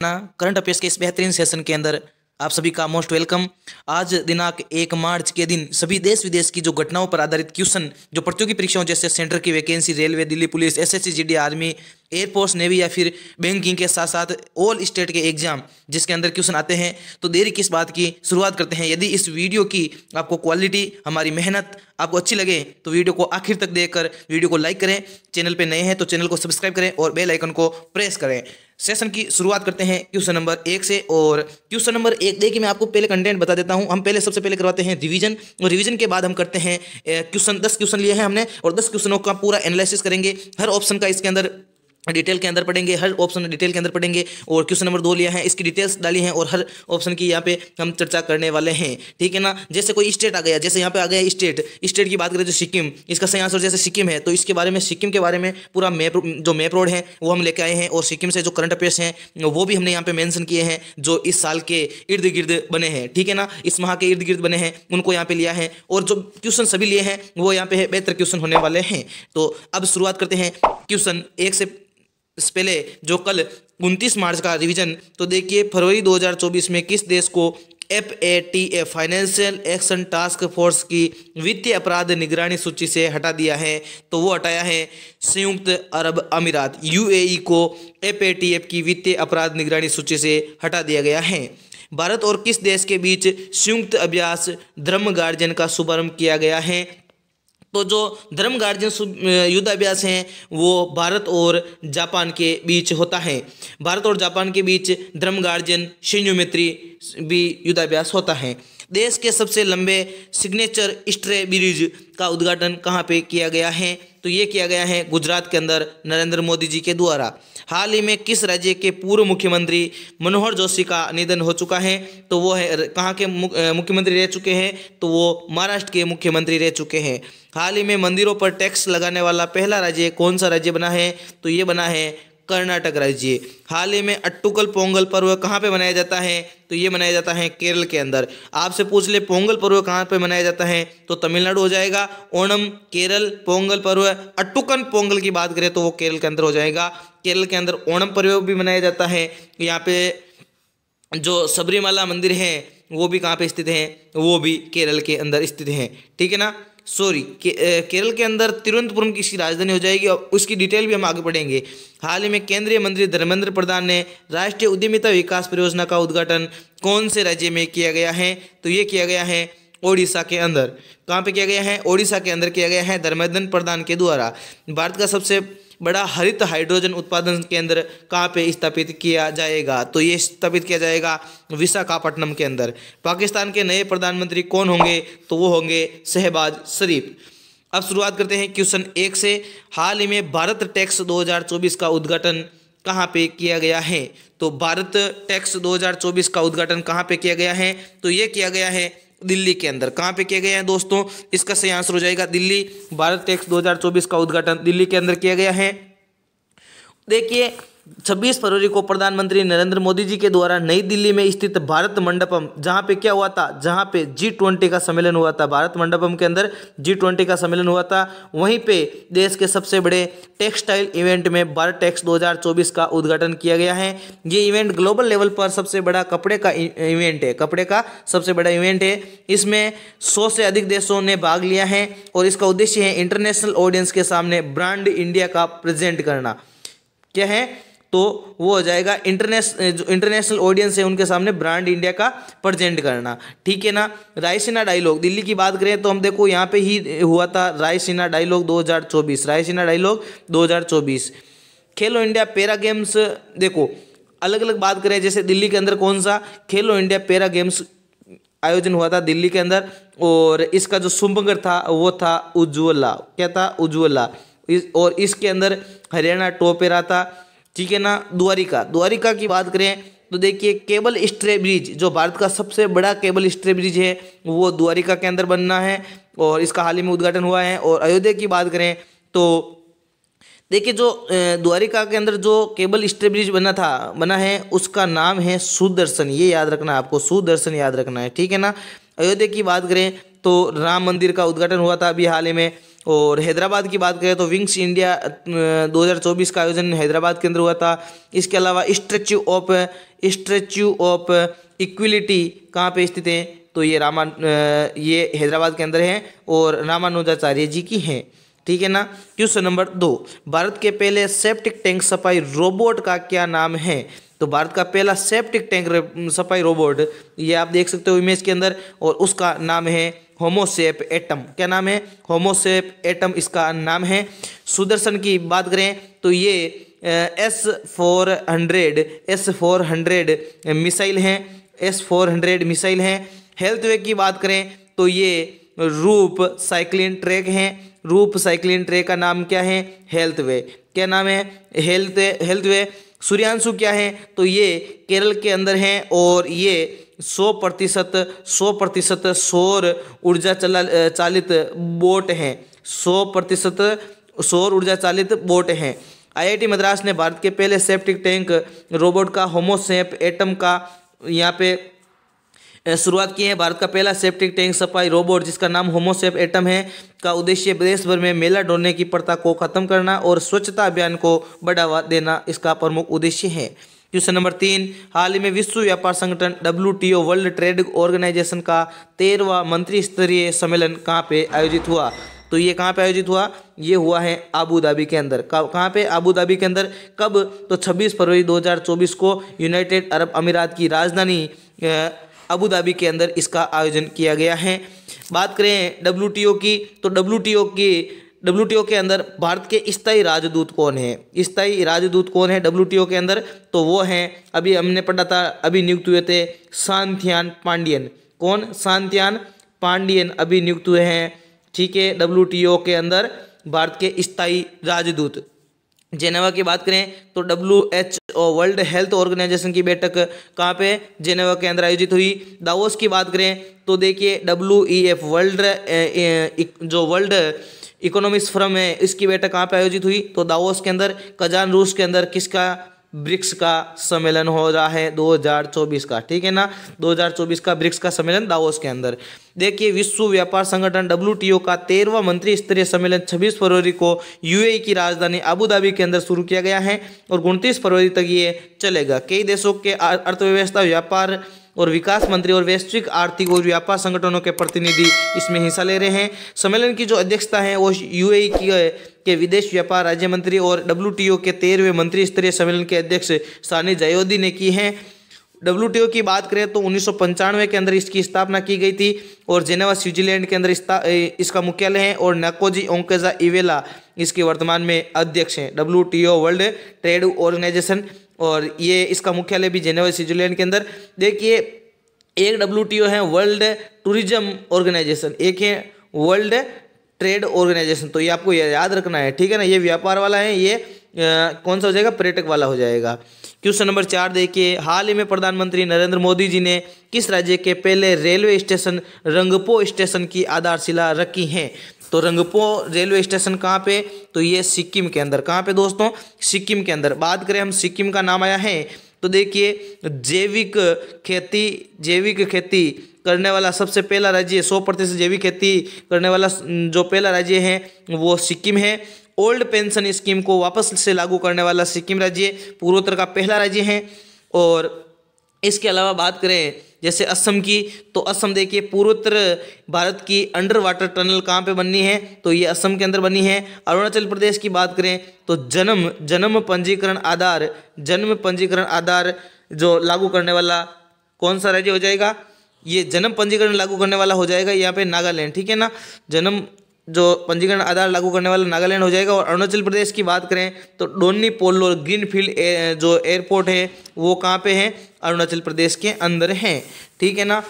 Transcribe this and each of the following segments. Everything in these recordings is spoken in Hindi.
ना करंट अफेयर्स के इस बेहतरीन सेशन के अंदर आप सभी का मोस्ट वेलकम आज दिनांक एक मार्च के दिन सभी देश विदेश की जो घटनाओं पर आधारित क्वेश्चन जो प्रतियोगी परीक्षाओं जैसे सेंटर की vacancy railway Delhi police SSC GD army air force navy या फिर बैंकिंग के साथ साथ ऑल स्टेट के एग्ज़ाम जिसके अंदर क्वेश्चन आते हैं। तो देरी किस बात की शुरुआत करते हैं। यदि इस वीडियो की आपको क्वालिटी हमारी मेहनत आपको अच्छी लगे तो वीडियो को आखिर तक देखकर वीडियो को लाइक करें। चैनल पर नए हैं तो चैनल को सब्सक्राइब करें और बेल आइकन को प्रेस करें। सेशन की शुरुआत करते हैं क्वेश्चन नंबर एक से और क्वेश्चन नंबर एक, देखिए मैं आपको पहले कंटेंट बता देता हूँ। हम पहले, सबसे पहले करवाते हैं रिवीजन और रिवीजन के बाद हम करते हैं क्वेश्चन दस क्वेश्चन लिए हैं हमने और दस क्वेश्चनों का पूरा एनालिसिस करेंगे। हर ऑप्शन का इसके अंदर डिटेल के अंदर पढ़ेंगे, हर ऑप्शन डिटेल के अंदर पढ़ेंगे, और क्वेश्चन नंबर दो लिया है, इसकी डिटेल्स डाली हैं, और हर ऑप्शन की यहाँ पे हम चर्चा करने वाले हैं, ठीक है ना? जैसे कोई स्टेट आ गया, जैसे यहाँ पे आ गया स्टेट स्टेट की बात करें तो सिक्किम, इसका सही आंसर जैसे सिक्किम है तो इसके बारे में, सिक्किम के बारे में पूरा मैप जो मैप रोड है, वो हम लेके आए हैं, और सिक्किम से जो करंट अफेयर्स हैं, वो भी हमने यहाँ पे मैंशन किए हैं, जो इस साल के इर्द गिर्द बने हैं, ठीक है ना? इस माह के इर्द गिर्द बने हैं, उनको यहाँ पे लिया है, और जो क्वेश्चन सभी लिए हैं, वो यहाँ पे बेहतर क्वेश्चन होने वाले हैं तो अब शुरुआत करते हैं क्वेश्चन एक से इससे पहले जो कल उनतीस मार्च का रिवीजन तो देखिए फरवरी 2024 में किस देश को F A T A financial action task force की वित्तीय अपराध निगरानी सूची से हटा दिया है तो वो हटाया है संयुक्त अरब अमीरात। यूएई को एफ़ ए टी एफ़ की वित्तीय अपराध निगरानी सूची से हटा दिया गया है। भारत और किस देश के बीच संयुक्त अभ्यास, धर्म गार्जियन का शुभारंभ किया गया है तो जो धर्म गार्जियन युद्धाभ्यास हैं, वो भारत और जापान के बीच होता है। भारत और जापान के बीच धर्म गार्जियन सैन्योमित्री भी युद्धाभ्यास होता है। देश के सबसे लंबे सिग्नेचर स्ट्रे ब्रिज का उद्घाटन कहाँ पे किया गया है? तो ये किया गया है गुजरात के अंदर नरेंद्र मोदी जी के द्वारा। हाल ही में किस राज्य के पूर्व मुख्यमंत्री मनोहर जोशी का निधन हो चुका है तो वो है, कहाँ के मुख्यमंत्री रह चुके हैं तो वो महाराष्ट्र के मुख्यमंत्री रह चुके हैं। हाल ही में मंदिरों पर टैक्स लगाने वाला पहला राज्य कौन सा राज्य बना है तो ये बना है कर्नाटक राज्य। हाल ही में अट्टुकल पोंगल पर्व कहाँ पे मनाया जाता है? तो ये मनाया जाता है केरल के अंदर। आपसे पूछ ले, पोंगल पर्व कहाँ पे मनाया जाता है? तो तमिलनाडु हो जाएगा। ओणम, केरल, पोंगल पर्व, अट्टुकन पोंगल की बात करें तो वो केरल के अंदर हो जाएगा। केरल के अंदर ओणम पर्व भी मनाया जाता है। यहाँ पे जो सबरीमाला मंदिर है, वो भी कहाँ पे स्थित है? वो भी केरल के अंदर स्थित है। ठीक है ना? सॉरी के, केरल के अंदर तिरुवनंतपुरम की इसकी राजधानी हो जाएगी और उसकी डिटेल भी हम आगे पढ़ेंगे। हाल ही में केंद्रीय मंत्री धर्मेंद्र प्रधान ने राष्ट्रीय उद्यमिता विकास परियोजना का उद्घाटन कौन से राज्य में किया गया है? तो ये किया गया है ओडिशा के अंदर। कहाँ पे किया गया है? ओडिशा के अंदर किया गया है धर्मेंद्र प्रधान के द्वारा। भारत का सबसे बड़ा हरित हाइड्रोजन उत्पादन केंद्र कहाँ पे स्थापित किया जाएगा? तो ये स्थापित किया जाएगा विशाखापट्टनम के अंदर। पाकिस्तान के नए प्रधानमंत्री कौन होंगे? तो वो होंगे शहबाज शरीफ। अब शुरुआत करते हैं क्वेश्चन एक से। हाल ही में भारत टैक्स 2024 का उद्घाटन कहाँ पे किया गया है? तो भारत टैक्स 2024 का उद्घाटन कहाँ पे किया गया है? तो ये किया गया है दिल्ली के अंदर। कहाँ पे किए गए हैं दोस्तों? इसका सही आंसर हो जाएगा दिल्ली। भारत टैक्स 2024 का उद्घाटन दिल्ली के अंदर किया गया है। देखिए 26 फरवरी को प्रधानमंत्री नरेंद्र मोदी जी के द्वारा नई दिल्ली में स्थित भारत मंडपम, जहाँ पे क्या हुआ था? जहाँ पे जी ट्वेंटी का सम्मेलन हुआ था। भारत मंडपम के अंदर जी ट्वेंटी का सम्मेलन हुआ था। वहीं पे देश के सबसे बड़े टेक्सटाइल इवेंट में भारत टेक्स 2024 का उद्घाटन किया गया है। ये इवेंट ग्लोबल लेवल पर सबसे बड़ा कपड़े का इवेंट है। कपड़े का सबसे बड़ा इवेंट है। इसमें सौ से अधिक देशों ने भाग लिया है और इसका उद्देश्य है इंटरनेशनल ऑडियंस के सामने ब्रांड इंडिया का प्रेजेंट करना। क्या है? तो वो हो जाएगा इंटरनेश जो इंटरनेशनल ऑडियंस है, उनके सामने ब्रांड इंडिया का प्रजेंट करना। ठीक है ना? रायसीना डायलॉग दिल्ली की बात करें तो हम देखो यहाँ पे ही हुआ था रायसीना डायलॉग 2024 रायसीना डायलॉग 2024 खेलो इंडिया पैरा गेम्स, देखो अलग अलग बात करें, जैसे दिल्ली के अंदर कौन सा? खेलो इंडिया पैरा गेम्स आयोजन हुआ था दिल्ली के अंदर, और इसका जो शुभंकर था, वो था उज्ज्वला। क्या था? उज्ज्वला। इस, और इसके अंदर हरियाणा टोपेरा था। ठीक है ना? द्वारिका। द्वारिका की बात करें तो देखिए, केबल स्ट्रे ब्रिज, जो भारत का सबसे बड़ा केबल स्ट्रे ब्रिज है, वो द्वारिका के अंदर बनना है और इसका हाल ही में उद्घाटन हुआ है। और अयोध्या की बात करें तो देखिए, जो द्वारिका के अंदर जो केबल स्ट्रे ब्रिज बना था, बना है, उसका नाम है सुदर्शन। ये याद रखना है आपको, सुदर्शन याद रखना है, ठीक है ना? अयोध्या की बात करें तो राम मंदिर का उद्घाटन हुआ था अभी हाल ही में। और हैदराबाद की बात करें तो विंग्स इंडिया 2024 का आयोजन हैदराबाद के अंदर हुआ था। इसके अलावा statue of statue of equality कहाँ पे स्थित है? तो ये रामा ये हैदराबाद के अंदर है और रामानुजाचार्य जी की हैं। ठीक है ना? क्वेश्चन नंबर दो। भारत के पहले सेप्टिक टैंक सफ़ाई रोबोट का क्या नाम है? तो भारत का पहला सेप्टिक टैंक सफ़ाई रोबोट, ये आप देख सकते हो इमेज के अंदर और उसका नाम है होमोसेप एटम। क्या नाम है? होमोसेप एटम इसका नाम है। सुदर्शन की बात करें तो ये S four hundred, S four hundred missile हैं। एस फोर हंड्रेड मिसाइल हैं। हेल्थ वे की बात करें तो ये रूप साइक्लिन ट्रैक हैं। रूप साइक्लिन ट्रैक का नाम क्या है? हेल्थ वे क्या नाम है? हेल्थ हेल्थ वे सूर्यांशु क्या है? तो ये केरल के अंदर हैं और ये सौ प्रतिशत सौ प्रतिशत सौर ऊर्जा चला चालित बोट हैं। सौ प्रतिशत सौर ऊर्जा चालित बोट हैं। आईआईटी मद्रास ने भारत के पहले सेप्टिक टैंक रोबोट का होमोसेप एटम का यहाँ पे शुरुआत की है। भारत का पहला सेप्टिक टैंक सफ़ाई रोबोट, जिसका नाम होमोसेप एटम है, का उद्देश्य देश भर में मेला ढोने की प्रथा को खत्म करना और स्वच्छता अभियान को बढ़ावा देना इसका प्रमुख उद्देश्य है। क्वेश्चन नंबर तीन, हाल ही में विश्व व्यापार संगठन डब्ल्यू वर्ल्ड ट्रेड ऑर्गेनाइजेशन का तेरहवा मंत्री स्तरीय सम्मेलन कहाँ पे आयोजित हुआ? तो ये कहाँ पे आयोजित हुआ? ये हुआ है आबू धाबी के अंदर। कहाँ पे? आबू धाबी के अंदर। कब? तो 26 फरवरी 2024 को यूनाइटेड अरब अमीरात की राजधानी अबू धाबी के अंदर इसका आयोजन किया गया है। बात करें डब्ल्यू की तो डब्ल्यू की डब्ल्यू के अंदर भारत के स्थायी राजदूत कौन है? स्थायी राजदूत कौन है डब्ल्यूटीओ के अंदर? तो वो हैं, अभी हमने पढ़ा था, अभी नियुक्त हुए थे सांथियान पांडियन। कौन? सांत्यान पांडियन अभी नियुक्त हुए हैं, ठीक है डब्ल्यू के अंदर भारत के स्थायी राजदूत। जेनेवा की बात करें तो W H O world health organisation की बैठक कहाँ पे जेनेवा के अंदर आयोजित हुई? दावोस की बात करें तो देखिए डब्ल्यू ई एफ़ वर्ल्ड जो वर्ल्ड इकोनॉमिक्स फोरम है इसकी बैठक कहाँ पे आयोजित हुई? तो दावोस के अंदर कजान रूस के अंदर किसका ब्रिक्स का सम्मेलन हो रहा है? 2024 का, ठीक है ना? 2024 का ब्रिक्स का सम्मेलन दावोस के अंदर। देखिए, विश्व व्यापार संगठन डब्ल्यू का तेरहवा मंत्री स्तरीय सम्मेलन 26 फरवरी को यूएई की राजधानी अबू धाबी के अंदर शुरू किया गया है और उनतीस फरवरी तक ये चलेगा। कई देशों के अर्थव्यवस्था, व्यापार और विकास मंत्री और वैश्विक आर्थिक और व्यापार संगठनों के प्रतिनिधि इसमें हिस्सा ले रहे हैं। सम्मेलन की जो अध्यक्षता है, वो यूएई की के विदेश व्यापार राज्य मंत्री और डब्ल्यू के तेरहवें मंत्री स्तरीय सम्मेलन के अध्यक्ष सानी जयोदी ने की है। डब्ल्यूटीओ की बात करें तो उन्नीस सौ पंचानवे के अंदर इसकी स्थापना की गई थी और जेनेवा स्विट्जरलैंड के अंदर इसका मुख्यालय है और नकोजी ओंकेजा इवेला इसके वर्तमान में अध्यक्ष हैं। डब्ल्यू वर्ल्ड ट्रेड ऑर्गेनाइजेशन और ये इसका मुख्यालय भी जेनेवा स्विट्जरलैंड के अंदर। देखिए एक डब्ल्यू है वर्ल्ड टूरिज़्म ऑर्गेनाइजेशन एक है वर्ल्ड ट्रेड ऑर्गेनाइजेशन तो ये आपको याद रखना है ठीक है ना? ये व्यापार वाला है ये आ, कौन सा हो जाएगा? पर्यटक वाला हो जाएगा। क्वेश्चन नंबर चार देखिए, हाल ही में प्रधानमंत्री नरेंद्र मोदी जी ने किस राज्य के पहले रेलवे स्टेशन रंगपो स्टेशन की आधारशिला रखी है? तो रंगपो रेलवे स्टेशन कहाँ पे? तो ये सिक्किम के अंदर। कहाँ पे दोस्तों? सिक्किम के अंदर। बात करें हम सिक्किम का नाम आया है तो देखिए, जैविक खेती जैविक खेती करने वाला सबसे पहला राज्य, सौ प्रतिशत जैविक खेती करने वाला जो पहला राज्य है, वो सिक्किम है। ओल्ड पेंशन स्कीम को वापस से लागू करने वाला सिक्किम राज्य पूर्वोत्तर का पहला राज्य है। और इसके अलावा बात करें जैसे असम की तो असम देखिए पूर्वोत्तर भारत की अंडर वाटर टनल कहाँ पे बननी है? तो ये असम के अंदर बनी है। अरुणाचल प्रदेश की बात करें तो जन्म जन्म पंजीकरण आधार, जन्म पंजीकरण आधार जो लागू करने वाला कौन सा राज्य हो जाएगा? ये जन्म पंजीकरण लागू करने वाला हो जाएगा यहाँ पे नागालैंड, ठीक है ना? जन्म जो पंजीकरण आधार लागू करने वाला नागालैंड हो जाएगा और अरुणाचल प्रदेश की बात करें तो डोनी पोलो ग्रीन फ़ील्ड जो एयरपोर्ट है, वो कहाँ पे है? अरुणाचल प्रदेश के अंदर है। ठीक है ना?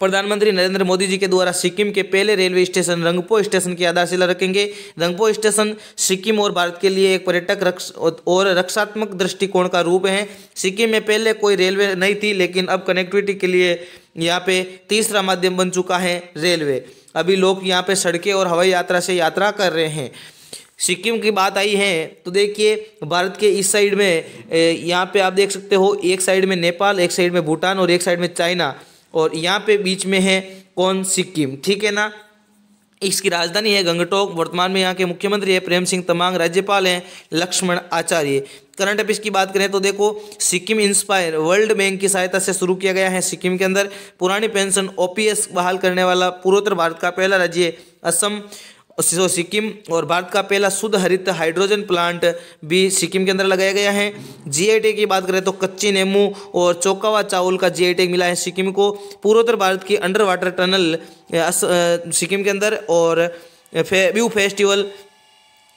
प्रधानमंत्री नरेंद्र मोदी जी के द्वारा सिक्किम के पहले रेलवे स्टेशन रंगपो स्टेशन की आधारशिला रखेंगे। रंगपो स्टेशन सिक्किम और भारत के लिए एक पर्यटक रक्ष और रक्षात्मक दृष्टिकोण का रूप है। सिक्किम में पहले कोई रेलवे नहीं थी, लेकिन अब कनेक्टिविटी के लिए यहाँ पे तीसरा माध्यम बन चुका है रेलवे। अभी लोग यहाँ पे सड़कें और हवाई यात्रा से यात्रा कर रहे हैं। सिक्किम की बात आई है तो देखिए, भारत के इस साइड में यहाँ पे आप देख सकते हो, एक साइड में नेपाल, एक साइड में भूटान और एक साइड में चाइना। और यहाँ पे बीच में है कौन? सिक्किम। ठीक है ना? इसकी राजधानी है गंगटोक। वर्तमान में यहाँ के मुख्यमंत्री है प्रेम सिंह तमांग, राज्यपाल हैं लक्ष्मण आचार्य। करंट अफेयर्स की बात करें तो देखो, सिक्किम इंस्पायर वर्ल्ड बैंक की सहायता से शुरू किया गया है सिक्किम के अंदर। पुरानी पेंशन ओपीएस बहाल करने वाला पूर्वोत्तर भारत का पहला राज्य असम। सिक्किम और भारत का पहला शुद्ध हरित हाइड्रोजन प्लांट भी सिक्किम के अंदर लगाया गया है। जीआईटी की बात करें तो कच्ची नेमू और चौकावा चावल का जीआईटी मिला है सिक्किम को। पूर्वोत्तर भारत की अंडर वाटर टनल सिक्किम के अंदर और फे, व्यू फेस्टिवल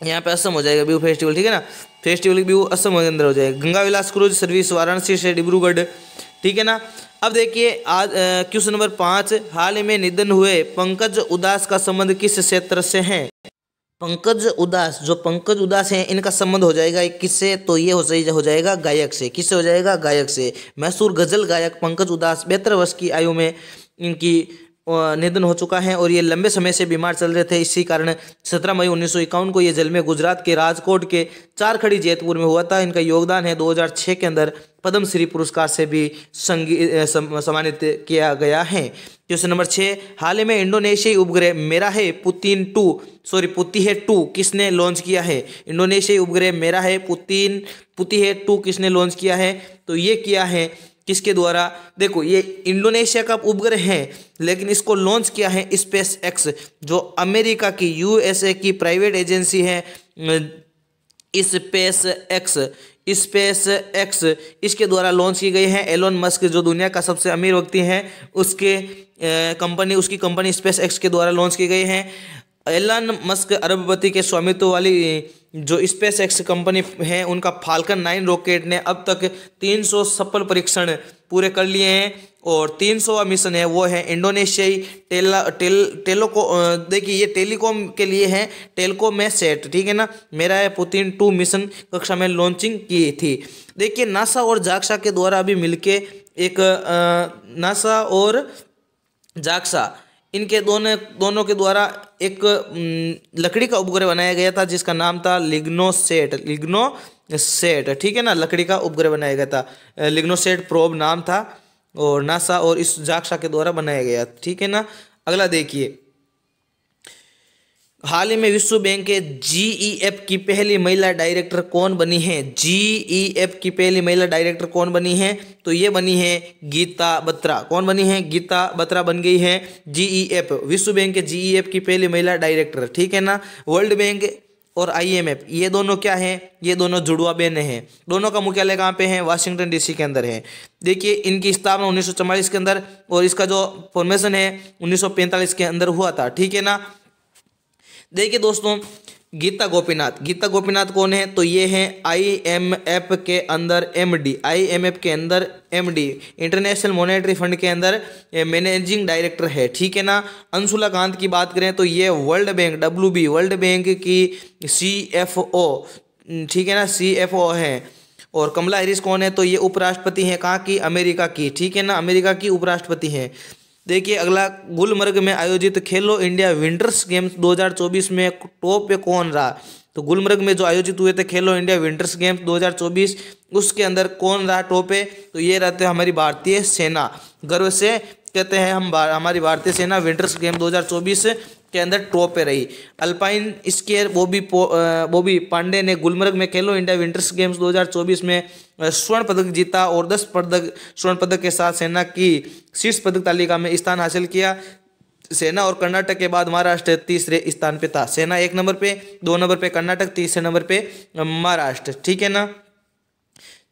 यहाँ पे असम हो जाएगा व्यू फेस्टिवल ठीक है ना? फेस्टिवल व्यू असम के अंदर हो जाएगा। गंगा विलास क्रूज सर्विस वाराणसी से डिब्रूगढ़ ठीक है ना? अब देखिए, आज क्वेश्चन नंबर पाँच, हाल ही में निधन हुए पंकज उदास का संबंध किस क्षेत्र से है? पंकज उदास, जो पंकज उदास हैं, इनका संबंध हो जाएगा किससे? तो ये हो सही, हो जाएगा गायक से। किससे हो जाएगा? गायक से। मैसूर गज़ल गायक पंकज उदास बेहतर वर्ष की आयु में इनकी निधन हो चुका है और ये लंबे समय से बीमार चल रहे थे। इसी कारण 17 मई उन्नीस सौ इक्यावन को ये जल में गुजरात के राजकोट के चार खड़ी जैतपुर में हुआ था। इनका योगदान है 2006 के अंदर पद्मश्री पुरस्कार से भी संगीत सम्मानित किया गया है। क्वेश्चन नंबर छः हाल ही में इंडोनेशियाई उपग्रह मेरा है पुतिन टू, सॉरी पुती है टू किसने लॉन्च किया है? इंडोनेशियाई उपग्रह मेरा है पुतिन पुती है टू किसने लॉन्च किया है? तो ये किया है किसके द्वारा? देखो, ये इंडोनेशिया का उपग्रह है, लेकिन इसको लॉन्च किया है स्पेस एक्स जो अमेरिका की यूएसए की प्राइवेट एजेंसी है स्पेस एक्स स्पेस एक्स इसके द्वारा लॉन्च की गई है। एलोन मस्क जो दुनिया का सबसे अमीर व्यक्ति हैं, उसके कंपनी उसकी कंपनी स्पेस एक्स के द्वारा लॉन्च की गई है। एलन मस्क अरबपति के स्वामित्व वाली, जो स्पेस एक्स कंपनी है, उनका फाल्कन नाइन रॉकेट ने अब तक 300 सफल परीक्षण पूरे कर लिए हैं, और 300 मिशन है, वो है इंडोनेशियाई टेला, टेल, टेलोको देखिए, ये टेलीकॉम के लिए है, टेलको में सेट, ठीक है ना? मेरा है पुतिन टू मिशन कक्षा में लॉन्चिंग की थी। देखिए, नासा और जाक्सा के द्वारा अभी मिलके एक नासा और जाक्सा इनके दोनों दोनों के द्वारा एक लकड़ी का उपग्रह बनाया गया था, जिसका नाम था लिग्नोसेट लिग्नोसेट, ठीक है ना? लकड़ी का उपग्रह बनाया गया था। लिग्नोसेट प्रोब नाम था और नासा और इस जाक्षा के द्वारा बनाया गया, ठीक है ना? अगला देखिए। हाल ही में विश्व बैंक के जीईएफ की पहली महिला डायरेक्टर कौन बनी है? जीईएफ की पहली महिला डायरेक्टर कौन बनी है? तो ये बनी है गीता बत्रा। कौन बनी है? गीता बत्रा बन गई है जीईएफ विश्व बैंक के जीईएफ की पहली महिला डायरेक्टर, ठीक है ना? वर्ल्ड बैंक और आईएमएफ ये दोनों क्या हैं? ये दोनों जुड़वा बहने हैं। दोनों का मुख्यालय कहाँ पे है? वाशिंगटन डीसी के अंदर है। देखिए, इनकी स्थापना उन्नीस सौ चौवालीस के अंदर और इसका जो फॉर्मेशन है 1945 के अंदर हुआ था, ठीक है ना? देखिए दोस्तों, गीता गोपीनाथ। गीता गोपीनाथ कौन है? तो ये है आईएमएफ के अंदर एमडी आईएमएफ के अंदर एमडी इंटरनेशनल मॉनेटरी फंड के अंदर मैनेजिंग डायरेक्टर है। ठीक है ना? अंशुला कांत की बात करें तो ये world bank WB world bank की सीएफओ ठीक है ना? सीएफओ है। और कमला हैरिस कौन है? तो ये उपराष्ट्रपति हैं। कहाँ की? अमेरिका की। ठीक है ना? अमेरिका की उपराष्ट्रपति हैं। देखिए, अगला गुलमर्ग में आयोजित खेलो इंडिया विंटर्स गेम्स 2024 में टॉप पे कौन रहा? तो गुलमर्ग में जो आयोजित हुए थे खेलो इंडिया विंटर्स गेम्स 2024 उसके अंदर कौन रहा टॉप पे? तो ये रहते हैं हमारी भारतीय सेना। गर्व से कहते हैं हम हमारी भारतीय सेना विंटर्स गेम 2024 के अंदर टॉप पे रही। अल्पाइन स्केयर, वो भी वो भी पांडे ने गुलमर्ग में खेलो इंडिया विंटर्स गेम्स 2024 में स्वर्ण पदक जीता और 10 पदक, स्वर्ण पदक के साथ सेना की शीर्ष पदक तालिका में स्थान हासिल किया। सेना और कर्नाटक के बाद महाराष्ट्र तीसरे स्थान पे था। सेना एक नंबर पे, दो नंबर पे कर्नाटक, तीसरे नंबर पे महाराष्ट्र। ठीक है ना?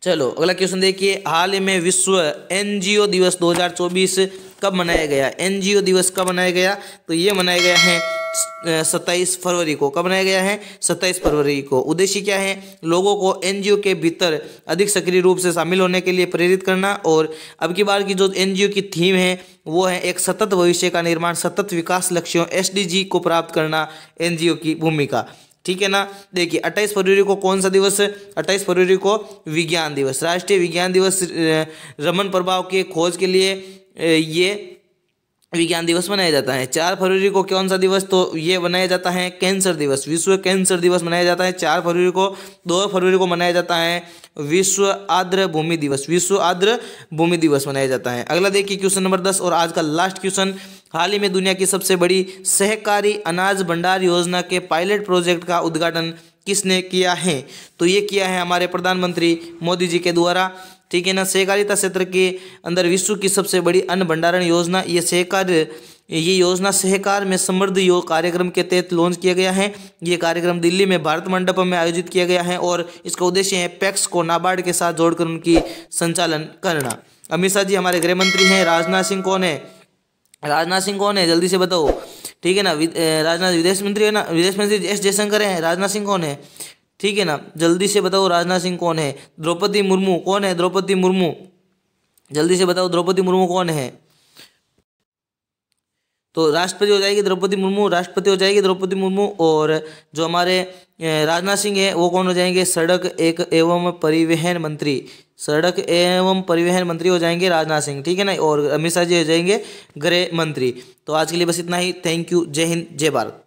चलो, अगला क्वेश्चन देखिए। हाल में विश्व एनजीओ दिवस 2024 कब मनाया गया? एनजीओ दिवस कब मनाया गया? तो ये मनाया गया है सत्ताईस फरवरी को। कब मनाया गया है? सत्ताईस फरवरी को। उद्देश्य क्या है? लोगों को एनजीओ के भीतर अधिक सक्रिय रूप से शामिल होने के लिए प्रेरित करना और अब की बार की जो एनजीओ की थीम है, वो है एक सतत भविष्य का निर्माण, सतत विकास लक्ष्यों, एसडीजी को प्राप्त करना एनजीओ की भूमिका। ठीक है ना? देखिए, अट्ठाईस फरवरी को कौन सा दिवस है? अट्ठाईस फरवरी को विज्ञान दिवस, राष्ट्रीय विज्ञान दिवस रमन प्रभाव के खोज के लिए ये विज्ञान दिवस मनाया जाता है। चार फरवरी को कौन सा दिवस? तो ये मनाया जाता है कैंसर दिवस। विश्व कैंसर दिवस मनाया जाता है। चार फरवरी को, दो फरवरी को मनाया जाता है विश्व आर्द्र भूमि दिवस। विश्व आर्द्र भूमि दिवस मनाया जाता है। अगला देखिए क्वेश्चन नंबर दस और आज का लास्ट क्वेश्चन। हाल ही में दुनिया की सबसे बड़ी सहकारी अनाज भंडार योजना के पायलट प्रोजेक्ट का उद्घाटन किसने किया है? तो ये किया है हमारे प्रधानमंत्री मोदी जी के द्वारा। ठीक है ना? सहकारिता क्षेत्र के अंदर विश्व की सबसे बड़ी अन्न भंडारण योजना, ये सहकार, ये योजना सहकार में समृद्ध योग कार्यक्रम के तहत लॉन्च किया गया है। ये कार्यक्रम दिल्ली में भारत मंडप में आयोजित किया गया है और इसका उद्देश्य है पैक्स को नाबार्ड के साथ जोड़कर उनकी संचालन करना। अमित शाह जी हमारे गृह मंत्री हैं। राजनाथ सिंह कौन है? राजनाथ सिंह कौन है? जल्दी से बताओ। ठीक है ना? राजनाथ, विदेश मंत्री है ना? विदेश मंत्री एस जयशंकर है। राजनाथ सिंह कौन है? ठीक है ना? जल्दी से बताओ राजनाथ सिंह कौन है? द्रौपदी मुर्मू कौन है? द्रौपदी मुर्मू। जल्दी से बताओ द्रौपदी मुर्मू कौन है? तो राष्ट्रपति हो जाएगी द्रौपदी मुर्मू, राष्ट्रपति हो जाएगी द्रौपदी मुर्मू और जो हमारे राजनाथ सिंह है, वो कौन हो जाएँगे? सड़क एक एवं परिवहन मंत्री। सड़क एवं परिवहन मंत्री हो जाएँगे राजनाथ सिंह, ठीक है ना? और अमित शाह जी हो जाएँगे गृह मंत्री। तो आज के लिए बस इतना ही। थैंक यू जय हिंद, जय भारत।